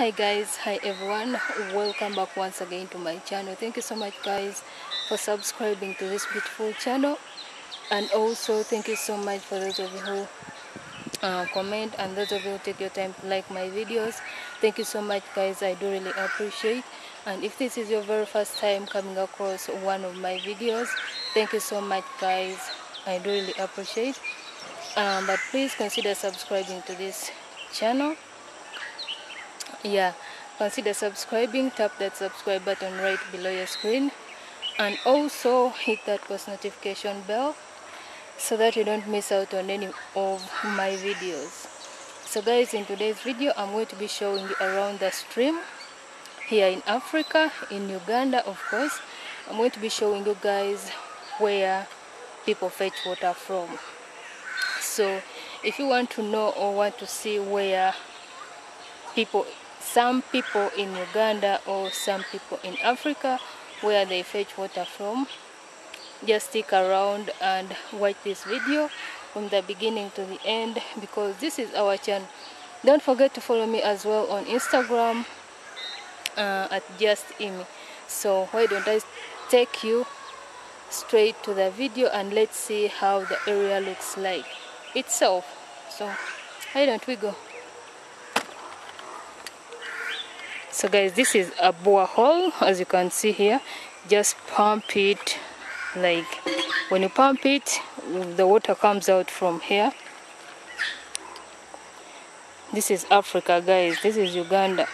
hi guys. Hi everyone. Welcome back once again to my channel. Thank you so much guys for subscribing to this beautiful channel. And also thank you so much for those of you who uh, comment and those of you who take your time to like my videos. Thank you so much guys. I do really appreciate. And if this is your very first time coming across one of my videos thank you so much guys. I do really appreciate. Um, but please consider subscribing to this channel yeah consider subscribing tap that subscribe button right below your screen. And also hit that post notification bell so that you don't miss out on any of my videos. So guys in today's video i'm going to be showing you around the stream here in africa in uganda of course. I'm going to be showing you guys where people fetch water from. So if you want to know or want to see where people some people in uganda or some people in africa where they fetch water from. Just stick around and watch this video from the beginning to the end because this is our channel. Don't forget to follow me as well on instagram uh, at just Immy. So why don't i take you straight to the video and let's see how the area looks like itself. So why don't we go so guys this is a borehole as you can see here. Just pump it like when you pump it the water comes out from here. This is africa guys. This is uganda.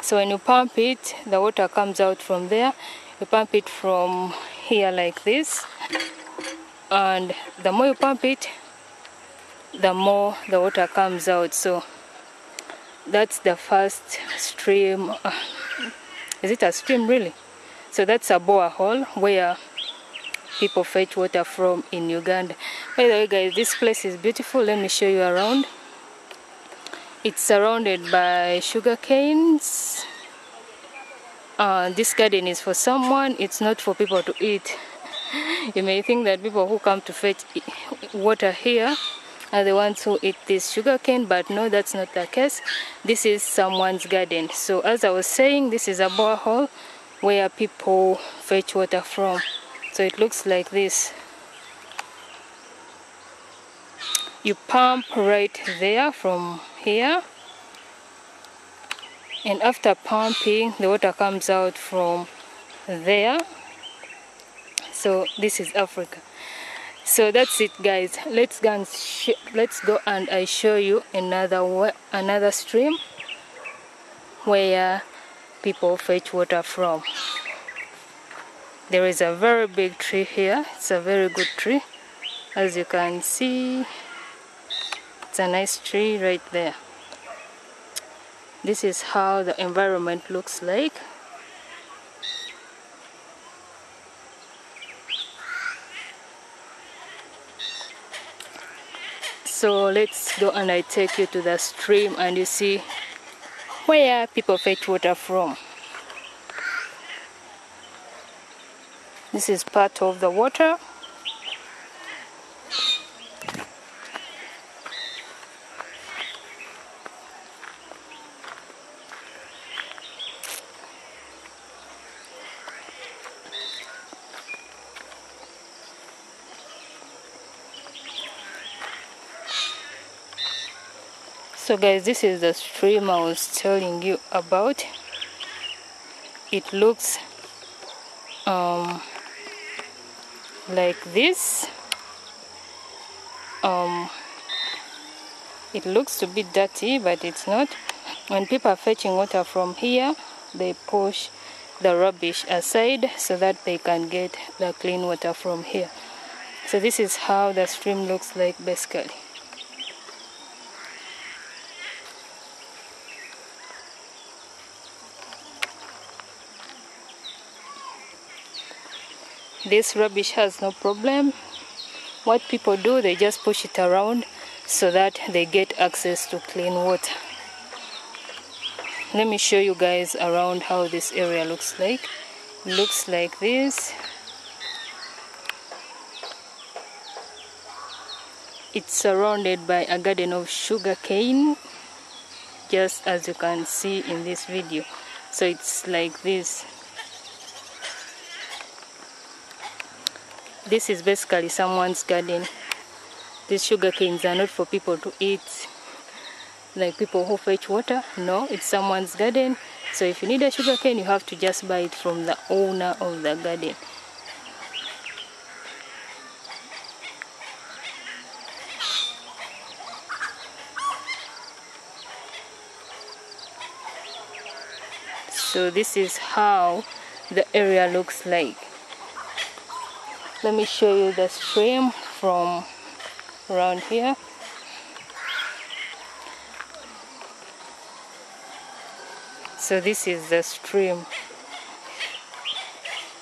So when you pump it the water comes out from there. You pump it from here like this. And the more you pump it the more the water comes out. So that's the first stream. Is it a stream really? So that's a borehole where people fetch water from in uganda. By the way guys this place is beautiful. Let me show you around. It's surrounded by sugar canes uh, this garden is for someone. It's not for people to eat. You may think that people who come to fetch water here are the ones who eat this sugarcane, but no that's not the case. This is someone's garden. So as i was saying this is a borehole where people fetch water from. So it looks like this. You pump right there from here. And after pumping the water comes out from there. So this is africa so that's it guys. Let's go and let's go and i show you another another stream where uh, people fetch water from. There is a very big tree here. It's a very good tree. As you can see it's a nice tree right there. This is how the environment looks like so let's go and I take you to the stream and you see where people fetch water from. This is part of the water so guys this is the stream I was telling you about. It looks um, like this. Um, it looks to be dirty but it's not. When people are fetching water from here they push the rubbish aside so that they can get the clean water from here. So this is how the stream looks like basically this rubbish has no problem. What people do they just push it around so that they get access to clean water. Let me show you guys around how this area looks like. Looks like this. It's surrounded by a garden of sugar cane just as you can see in this video. So it's like this this is basically someone's garden. These sugar canes are not for people to eat. Like people who fetch water no it's someone's garden. So if you need a sugar cane you have to just buy it from the owner of the garden. So this is how the area looks like let me show you the stream from around here. So this is the stream.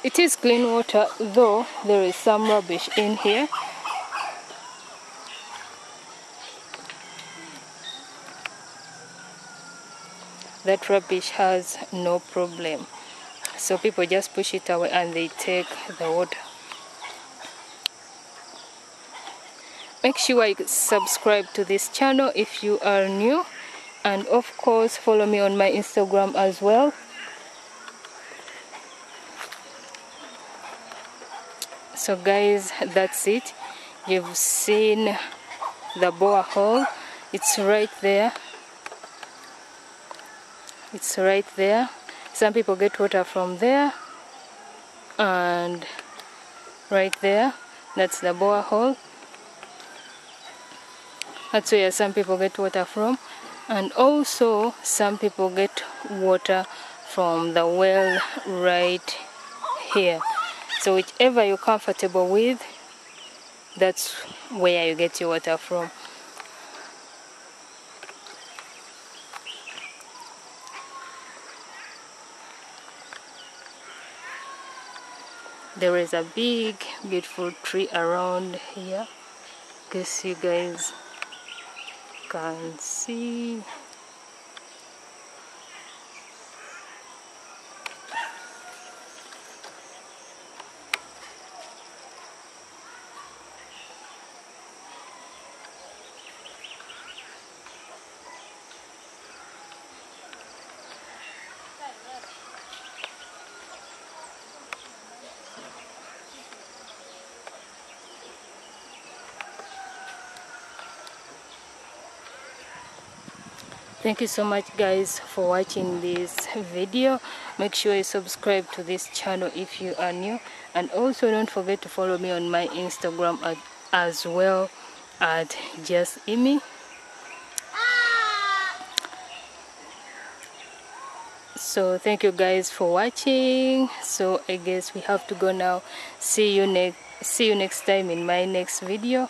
It is clean water though there is some rubbish in here. That rubbish has no problem. So people just push it away and they take the water make sure you subscribe to this channel if you are new. And of course follow me on my instagram as well. So guys that's it. You've seen the borehole. It's right there. It's right there. Some people get water from there. And right there that's the borehole that's where some people get water from. And also some people get water from the well right here. So whichever you're comfortable with that's where you get your water from. There is a big beautiful tree around here. Guess you guys can see thank you so much guys for watching this video. Make sure you subscribe to this channel if you are new. And also don't forget to follow me on my instagram as well at just Immy. so thank you guys for watching. So i guess we have to go now. See you next see you next time in my next video